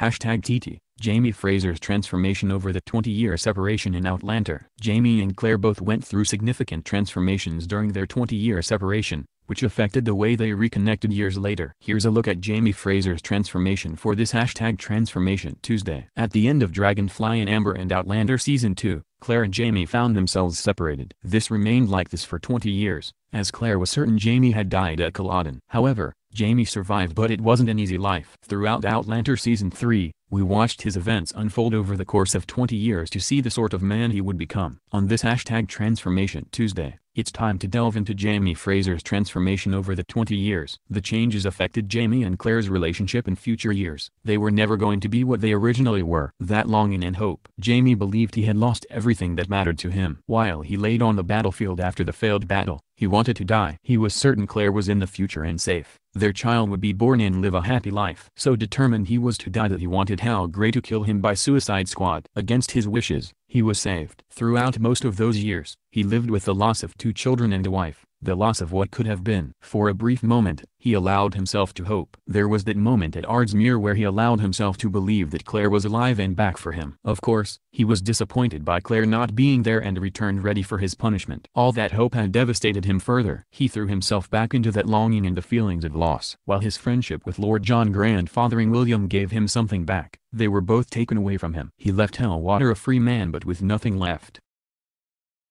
Hashtag TT. Jamie Fraser's transformation over the 20-year separation in Outlander. Jamie and Claire both went through significant transformations during their 20-year separation, which affected the way they reconnected years later. Here's a look at Jamie Fraser's transformation for this hashtag Transformation Tuesday. At the end of Dragonfly in Amber and Outlander Season 2, Claire and Jamie found themselves separated. This remained like this for 20 years, as Claire was certain Jamie had died at Culloden. However, Jamie survived but it wasn't an easy life. Throughout Outlander Season 3, we watched his events unfold over the course of 20 years to see the sort of man he would become. On this hashtag Transformation Tuesday, it's time to delve into Jamie Fraser's transformation over the 20 years. The changes affected Jamie and Claire's relationship in future years. They were never going to be what they originally were. That longing and hope. Jamie believed he had lost everything that mattered to him. While he laid on the battlefield after the failed battle, he wanted to die. He was certain Claire was in the future and safe. Their child would be born and live a happy life. So determined he was to die that he wanted Hal Grey to kill him by suicide squad. Against his wishes, he was saved. Throughout most of those years, he lived with the loss of two children and a wife, the loss of what could have been. For a brief moment, he allowed himself to hope. There was that moment at Ardsmuir where he allowed himself to believe that Claire was alive and back for him. Of course, he was disappointed by Claire not being there and returned ready for his punishment. All that hope had devastated him further. He threw himself back into that longing and the feelings of loss. While his friendship with Lord John grandfathering William gave him something back, they were both taken away from him. He left Helwater a free man but with nothing left.